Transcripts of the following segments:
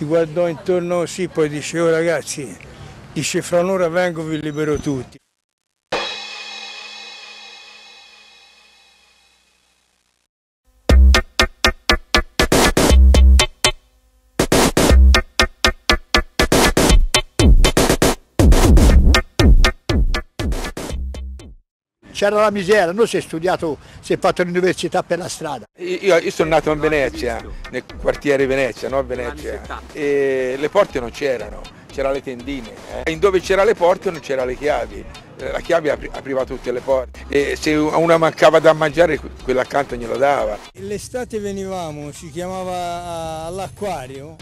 si guardò intorno così, poi dice, oh ragazzi, dice fra un'ora vengo vi libero tutti. C'era la misera, noi si è studiato, si è fatto l'università per la strada. Io, io, sono nato a Venezia, nel quartiere Venezia, no? Venezia, e le porte non c'erano, c'erano le tendine, eh. in dove c'erano le porte non c'erano le chiavi, eh, la chiave apriva tutte le porte e se una mancava da mangiare quella accanto glielo dava. L'estate venivamo, si chiamava all'acquario,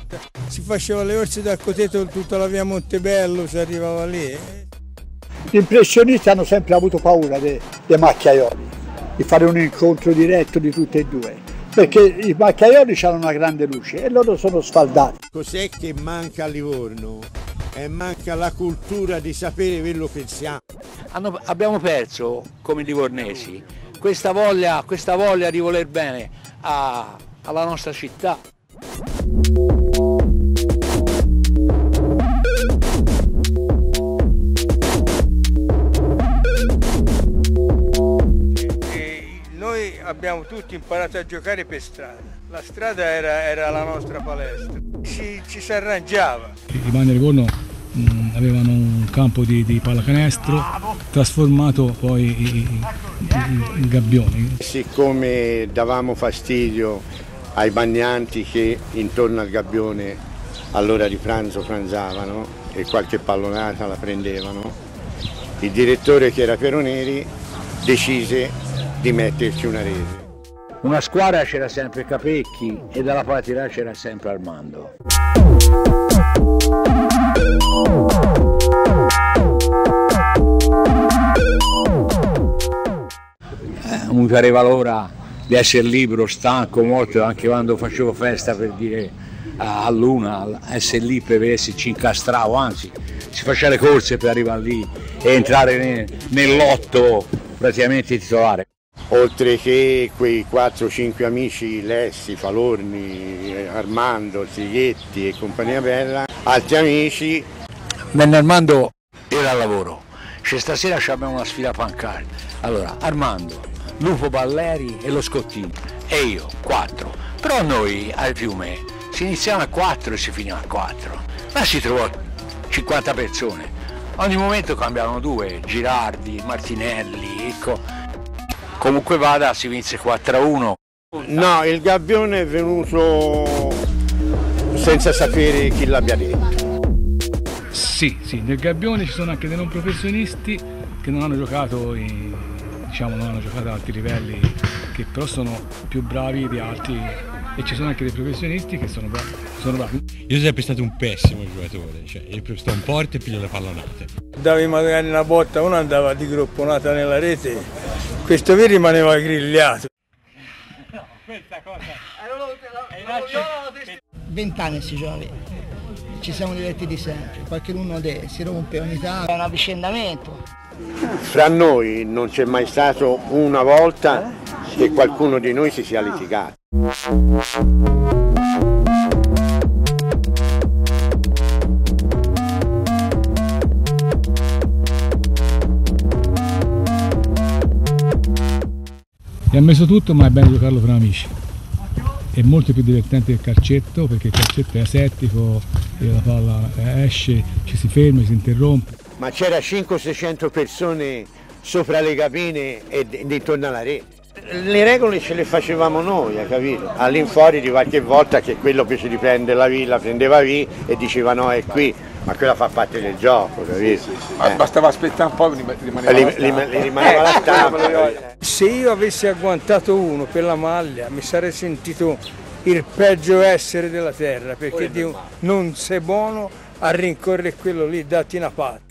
si faceva le orse dal coteto tutta la via Montebello, si arrivava lì gli impressionisti hanno sempre avuto paura dei, dei macchiaioli, di fare un incontro diretto di tutte e due, perché i macchiaioli hanno una grande luce e loro sono sfaldati. Cos'è che manca a Livorno? E manca la cultura di sapere quello che siamo. Hanno, abbiamo perso, come livornesi, questa voglia, questa voglia di voler bene a, alla nostra città. Tutti imparato a giocare per strada. La strada era, era la nostra palestra, ci, ci si arrangiava. I Bani Livorno mm, avevano un campo di, di pallacanestro trasformato poi in gabbioni. Siccome davamo fastidio ai bagnanti che intorno al gabbione all'ora di pranzo pranzavano e qualche pallonata la prendevano, il direttore che era Peroneri decise di metterci una rete. Una squadra c'era sempre Capecchi e dalla parte là c'era sempre Armando. Eh, mi pareva l'ora di essere libero, stanco, morto, anche quando facevo festa per dire a luna, essere lì per esserci incastravo, anzi si faceva le corse per arrivare lì e entrare nel, nel lotto praticamente titolare oltre che quei 4-5 amici Lessi, Falorni, Armando, Zighetti e compagnia bella, altri amici. Venne Armando era al lavoro, cioè stasera abbiamo una sfida pancard. Allora, Armando, Lupo Balleri e lo Scottino e io, 4. Però noi al fiume si iniziava a 4 e si finiva a 4. Ma si trovò 50 persone. Ogni momento cambiavano due, Girardi, Martinelli, ecco, Comunque vada, si vinse 4-1. No, il gabbione è venuto senza sapere chi l'abbia detto. Sì, sì, nel gabbione ci sono anche dei non professionisti che non hanno giocato, in, diciamo, non hanno giocato ad alti livelli, che però sono più bravi di altri e ci sono anche dei professionisti che sono bravi. Sono bravi. Io sono sempre stato un pessimo giocatore, cioè io sto un porto e piglio le pallonate. Davi magari una botta, uno andava di gropponata nella rete questo qui rimaneva grigliato. No, questa cosa... Vent'anni si gioca ci siamo divertiti sempre, qualcuno si rompe ogni tanto, è un avvicendamento. Fra noi non c'è mai stato una volta che qualcuno di noi si sia litigato. Gli ha messo tutto ma è bene giocarlo fra amici. È molto più divertente il calcetto perché il calcetto è asettico, la palla esce, ci si ferma, si interrompe. Ma c'era 500-600 persone sopra le cabine e intorno alla rete. Le regole ce le facevamo noi, hai capito? All'infuori di qualche volta che quello invece di prendere la villa prendeva via e diceva no è qui, ma quella fa parte del gioco, capito? Sì, sì, eh. Bastava aspettare un po' e rimaneva, li, la li, rimaneva la stampa. Se io avessi agguantato uno per la maglia mi sarei sentito il peggio essere della terra, perché Dio non sei buono a rincorrere quello lì, datti una patta.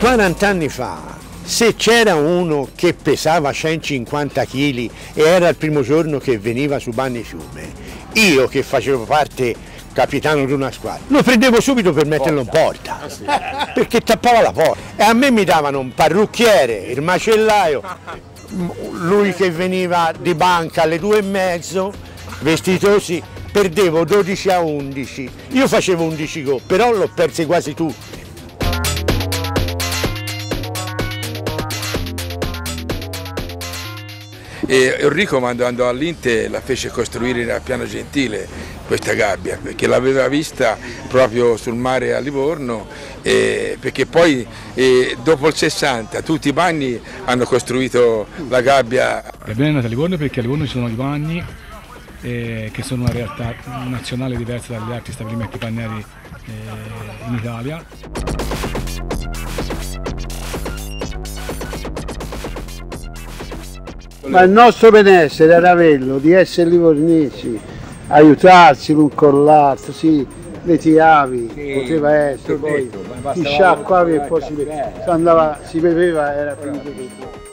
40 anni fa, se c'era uno che pesava 150 kg e era il primo giorno che veniva su Banni Fiume, io che facevo parte capitano di una squadra, lo prendevo subito per metterlo in porta, perché tappava la porta. E a me mi davano un parrucchiere, il macellaio, lui che veniva di banca alle due e mezzo, vestito così, perdevo 12 a 11. Io facevo 11 gol, però l'ho persi quasi tutti. E Enrico quando andò all'Inte la fece costruire a Piano Gentile questa gabbia perché l'aveva vista proprio sul mare a Livorno e perché poi e dopo il 60 tutti i bagni hanno costruito la gabbia. La gabbia è a Livorno perché a Livorno ci sono i bagni eh, che sono una realtà nazionale diversa dagli altri stabilimenti panneri eh, in Italia. Ma il nostro benessere era quello di essere livornesi, aiutarsi l'un con l'altro, sì, le tiavi, sì, poteva essere, poi ti sciacquavi e poi si, si, andava, si beveva era finito tutto.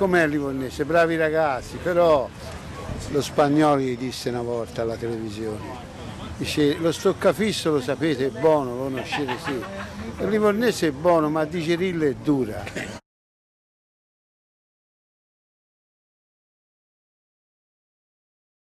Com'è Livornese? Bravi ragazzi, però lo Spagnoli disse una volta alla televisione, dice lo stoccafisso lo sapete è buono, lo conoscete sì, il Livornese è buono ma digerirlo è dura.